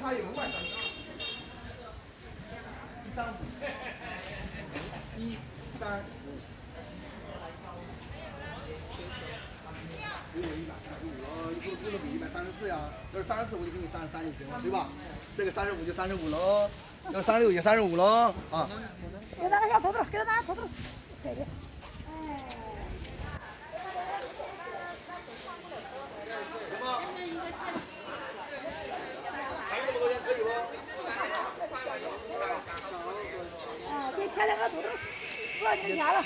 他也不卖小鸡一三五一三五一三五一三五一五一百三十五喽一就能给一百三十四呀要是三十四我就给你三十三就行了对吧这个三十五就三十五喽要三十六也三十五喽啊给他拿个小锄头给他拿个锄头给他拿啊，